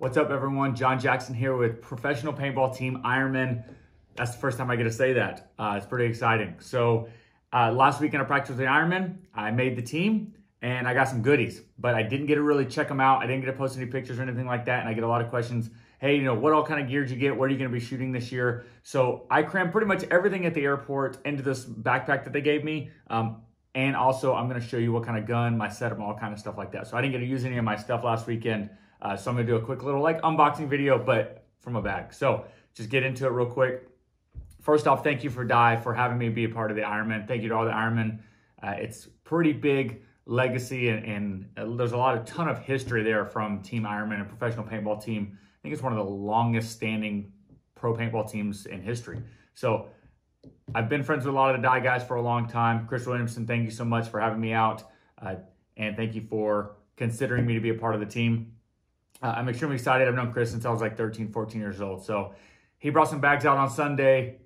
What's up, everyone? John Jackson here with professional paintball team Ironmen. That's the first time I get to say that. Uh, it's pretty exciting. So, uh, last weekend I practiced with the Ironmen. I made the team and I got some goodies, but I didn't get to really check them out. I didn't get to post any pictures or anything like that. And I get a lot of questions. Hey, you know, what all kind of gear did you get? What are you going to be shooting this year? So I crammed pretty much everything at the airport into this backpack that they gave me. Um, and also, I'm going to show you what kind of gun, my setup, all kind of stuff like that. So I didn't get to use any of my stuff last weekend. Uh, so I'm to do a quick little like unboxing video, but from a bag. So just get into it real quick. First off, thank you for Dye for having me be a part of the Ironmen. Thank you to all the Ironmen. Uh, it's pretty big legacy and, and uh, there's a lot of ton of history there from Team Ironmen, and professional paintball team. I think it's one of the longest standing pro paintball teams in history. So I've been friends with a lot of the Dye guys for a long time. Chris Williamson, thank you so much for having me out. Uh, and thank you for considering me to be a part of the team. Uh, I'm extremely excited. I've known Chris since I was like 13, 14 years old. So he brought some bags out on Sunday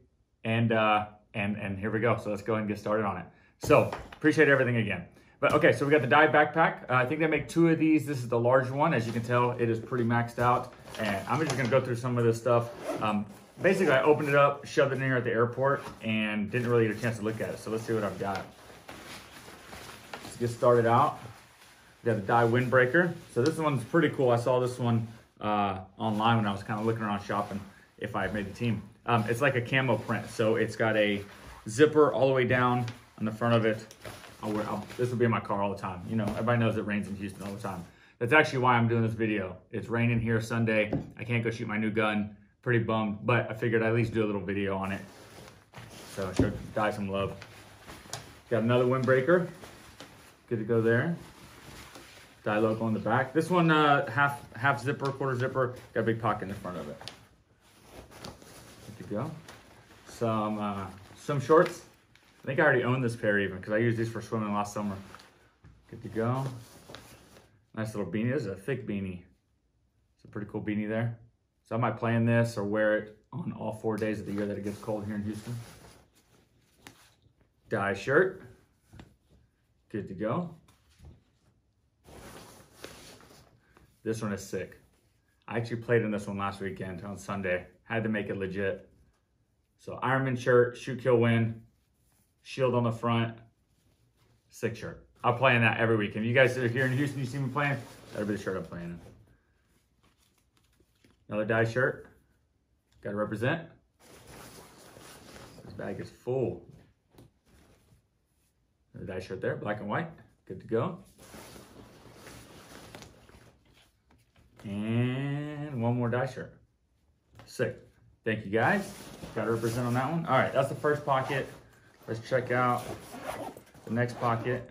and, uh, and, and here we go. So let's go ahead and get started on it. So appreciate everything again. But okay, so we got the dive backpack. Uh, I think they make two of these. This is the large one. As you can tell, it is pretty maxed out. And I'm just gonna go through some of this stuff. Um, basically, I opened it up, shoved it in here at the airport, and didn't really get a chance to look at it. So let's see what I've got. Let's get started out. We got the Dye windbreaker. So this one's pretty cool. I saw this one uh, online when I was kind of looking around shopping if I made the team. Um, it's like a camo print. So it's got a zipper all the way down on the front of it. I'll wear, I'll, this will be in my car all the time. You know, everybody knows it rains in Houston all the time. That's actually why I'm doing this video. It's raining here Sunday. I can't go shoot my new gun. Pretty bummed, but I figured I'd at least do a little video on it. So I should Dye some love. Got another windbreaker. Good to go there. Dye logo on the back. This one, uh, half half zipper, quarter zipper. Got a big pocket in the front of it. Good to go. Some uh, some shorts. I think I already own this pair even because I used these for swimming last summer. Good to go. Nice little beanie. This is a thick beanie. It's a pretty cool beanie there. So I might play in this or wear it on all four days of the year that it gets cold here in Houston. Dye shirt. Good to go. This one is sick. I actually played in this one last weekend on Sunday. Had to make it legit. So Ironmen shirt, shoot, kill, win shield on the front, sick shirt. I'll play in that every week. If you guys are here in Houston, you see me playing, that'll be the shirt I'm playing in. Another Dye shirt. Got to represent. This bag is full. The Dye shirt there, black and white. Good to go. And one more Dye shirt. Sick. Thank you guys. Got to represent on that one. All right, that's the first pocket. Let's check out the next pocket.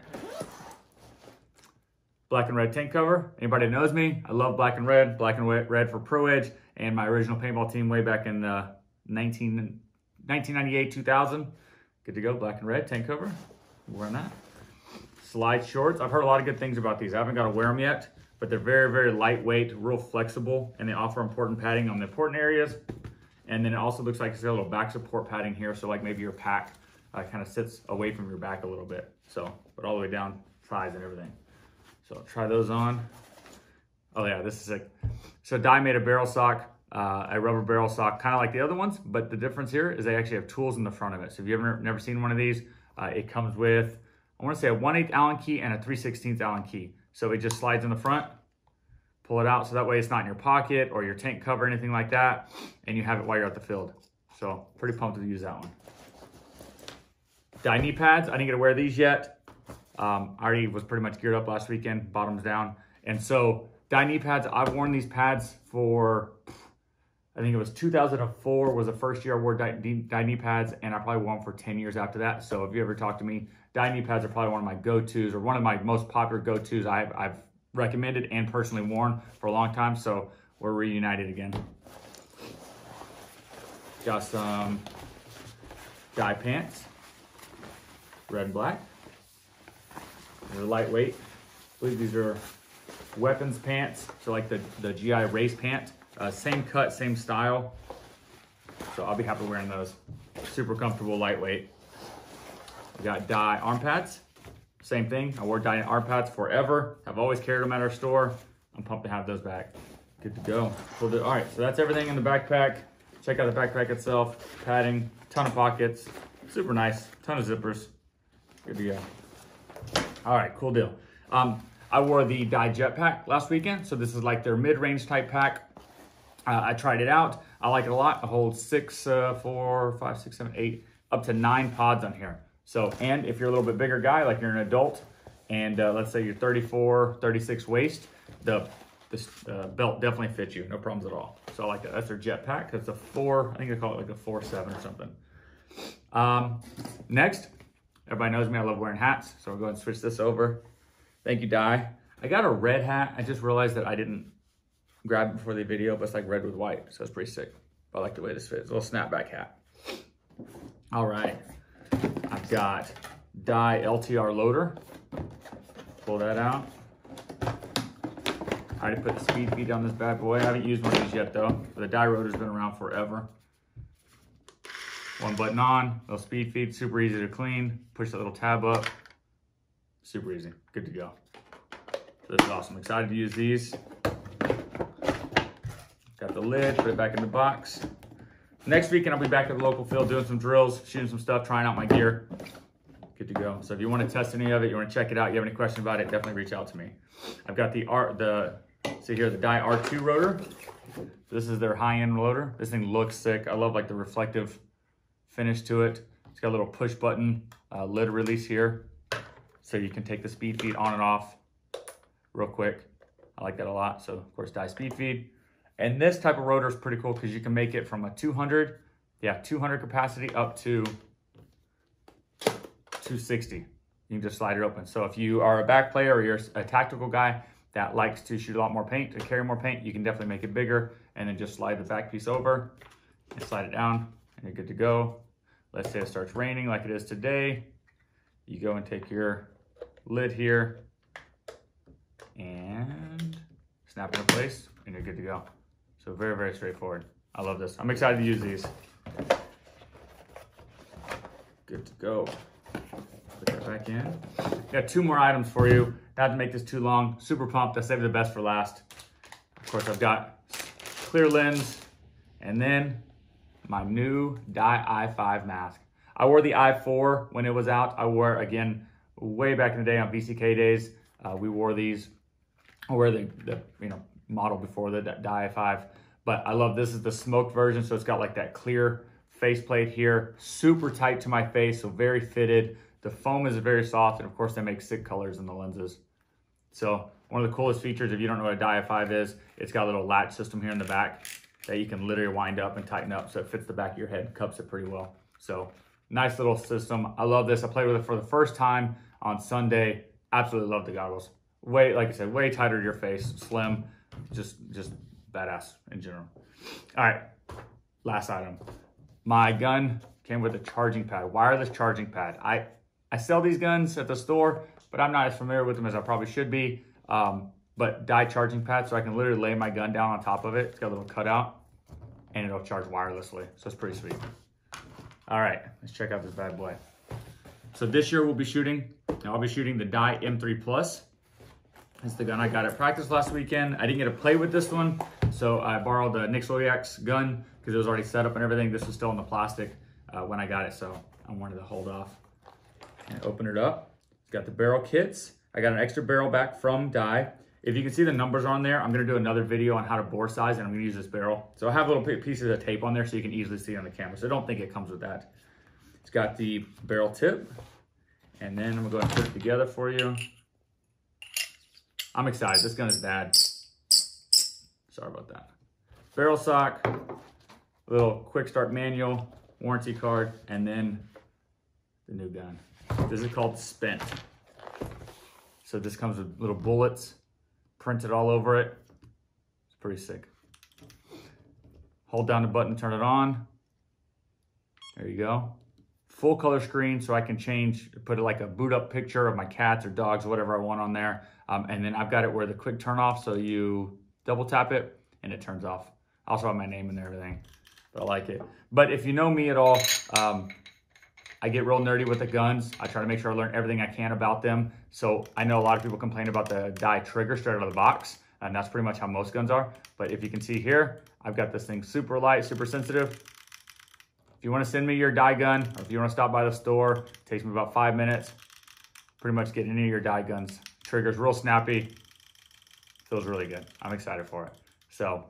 Black and red tank cover. Anybody knows me, I love black and red. Black and red for Pro Edge and my original paintball team way back in uh, 19, 1998, 2000. Good to go, black and red tank cover. Wearing that. Slide shorts. I've heard a lot of good things about these. I haven't got to wear them yet, but they're very, very lightweight, real flexible, and they offer important padding on the important areas. And then it also looks like it's got a little back support padding here, so like maybe your pack uh, kind of sits away from your back a little bit. So, but all the way down thighs and everything. So try those on. Oh yeah, this is sick. So Dye made a barrel sock, uh, a rubber barrel sock, kind of like the other ones, but the difference here is they actually have tools in the front of it. So if you've ever never seen one of these, uh, it comes with, I want to say a 1 8 Allen key and a 3 16th Allen key. So it just slides in the front, pull it out so that way it's not in your pocket or your tank cover, anything like that, and you have it while you're at the field. So pretty pumped to use that one. Dye knee pads, I didn't get to wear these yet. Um, I already was pretty much geared up last weekend, bottoms down. And so Dye knee pads, I've worn these pads for, I think it was 2004 was the first year I wore knee pads and I probably wore them for 10 years after that. So if you ever talk to me, Dye knee pads are probably one of my go-tos or one of my most popular go-tos I've, I've recommended and personally worn for a long time. So we're reunited again. Got some Dye pants red and black. They're lightweight. I believe these are weapons pants, so like the, the GI race pant. Uh, same cut, same style. So I'll be happy wearing those. Super comfortable, lightweight. We got Dye arm pads. Same thing. I wore Dye arm pads forever. I've always carried them at our store. I'm pumped to have those back. Good to go. All right, so that's everything in the backpack. Check out the backpack itself. Padding, ton of pockets. Super nice. Ton of zippers. Good to go. All right, cool deal. Um, I wore the Dye jet pack last weekend. So this is like their mid-range type pack. Uh, I tried it out. I like it a lot. It holds six, uh, four, five, six, seven, eight, up to nine pods on here. So, and if you're a little bit bigger guy, like you're an adult, and uh, let's say you're 34, 36 waist, the this uh, belt definitely fits you, no problems at all. So I like that. That's their jetpack. That's a four, I think they call it like a four seven or something. Um, next, everybody knows me. I love wearing hats, so I'll go and switch this over. Thank you, Dye. I got a red hat. I just realized that I didn't grab it before the video, but it's like red with white, so it's pretty sick. But I like the way this fits. A little snapback hat. All right, I've got Dye LTR loader. Pull that out. I already put the speed feed on this bad boy. I haven't used one of these yet though. The Dye rotor's been around forever. One button on, little speed feed, super easy to clean. Push that little tab up. Super easy, good to go. So this is awesome, excited to use these. Got the lid, put it back in the box. Next weekend, I'll be back at the local field doing some drills, shooting some stuff, trying out my gear. Good to go. So if you want to test any of it, you want to check it out, you have any questions about it, definitely reach out to me. I've got the art, the See here, the Dye R2 rotor. This is their high-end rotor. This thing looks sick. I love like the reflective finish to it. It's got a little push button uh, lid release here. So you can take the speed feed on and off real quick. I like that a lot. So of course, Dye speed feed. And this type of rotor is pretty cool because you can make it from a 200, yeah, 200 capacity up to 260. You can just slide it open. So if you are a back player or you're a tactical guy, that likes to shoot a lot more paint, to carry more paint, you can definitely make it bigger and then just slide the back piece over and slide it down and you're good to go. Let's say it starts raining like it is today. You go and take your lid here and snap it in place and you're good to go. So very, very straightforward. I love this. I'm excited to use these. Good to go. Put that back in. Got two more items for you. Not to make this too long, super pumped. I saved the best for last. Of course, I've got clear lens and then my new Dye i5 mask. I wore the i4 when it was out. I wore it again way back in the day on VCK days. Uh, we wore these, I wear the, the you know model before the Dye i5. But I love this is the smoked version, so it's got like that clear faceplate here, super tight to my face, so very fitted. The foam is very soft, and of course they make sick colors in the lenses. So one of the coolest features, if you don't know what a Dye 5 is, it's got a little latch system here in the back that you can literally wind up and tighten up so it fits the back of your head, cups it pretty well. So nice little system. I love this. I played with it for the first time on Sunday. Absolutely love the goggles. Way, like I said, way tighter to your face, slim, just, just badass in general. All right, last item. My gun came with a charging pad, wireless charging pad. I I sell these guns at the store, but I'm not as familiar with them as I probably should be. Um, but Dye charging pad, so I can literally lay my gun down on top of it. It's got a little cutout, and it'll charge wirelessly. So it's pretty sweet. All right, let's check out this bad boy. So this year we'll be shooting, I'll be shooting the Dye M3 Plus. It's the gun I got at practice last weekend. I didn't get to play with this one, so I borrowed the Nick gun because it was already set up and everything. This was still in the plastic uh, when I got it, so I wanted to hold off and open it up. It's got the barrel kits. I got an extra barrel back from Dye. If you can see the numbers on there, I'm gonna do another video on how to bore size and I'm gonna use this barrel. So I have little pieces of tape on there so you can easily see on the camera. So I don't think it comes with that. It's got the barrel tip. And then I'm gonna go and put it together for you. I'm excited, this gun is bad. Sorry about that. Barrel sock, little quick start manual, warranty card, and then the new gun. This is called Spent. So this comes with little bullets printed all over it. It's pretty sick. Hold down the button, turn it on. There you go. Full color screen so I can change, put it like a boot up picture of my cats or dogs, whatever I want on there. Um, and then I've got it where the quick turn off, so you double tap it and it turns off. I also have my name and everything, but I like it. But if you know me at all, um, I get real nerdy with the guns. I try to make sure I learn everything I can about them. So I know a lot of people complain about the Dye trigger straight out of the box. And that's pretty much how most guns are. But if you can see here, I've got this thing super light, super sensitive. If you want to send me your Dye gun, or if you want to stop by the store, it takes me about five minutes. Pretty much get any of your Dye guns. Trigger's real snappy. Feels really good. I'm excited for it. So,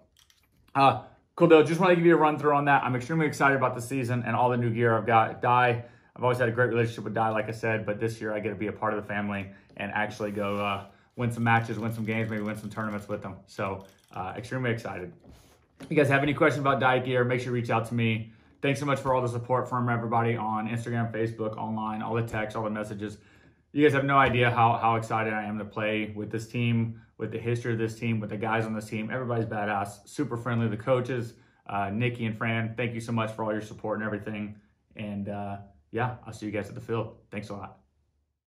uh, cool deal. Just want to give you a run through on that. I'm extremely excited about the season and all the new gear I've got. Dye, I've always had a great relationship with Dye, like I said, but this year I get to be a part of the family and actually go uh, win some matches, win some games, maybe win some tournaments with them. So, uh, extremely excited. If you guys have any questions about Dye gear, make sure you reach out to me. Thanks so much for all the support from everybody on Instagram, Facebook, online, all the texts, all the messages. You guys have no idea how, how excited I am to play with this team, with the history of this team, with the guys on this team. Everybody's badass, super friendly. The coaches, uh, Nikki and Fran, thank you so much for all your support and everything. And uh, yeah, I'll see you guys at the field. Thanks a lot.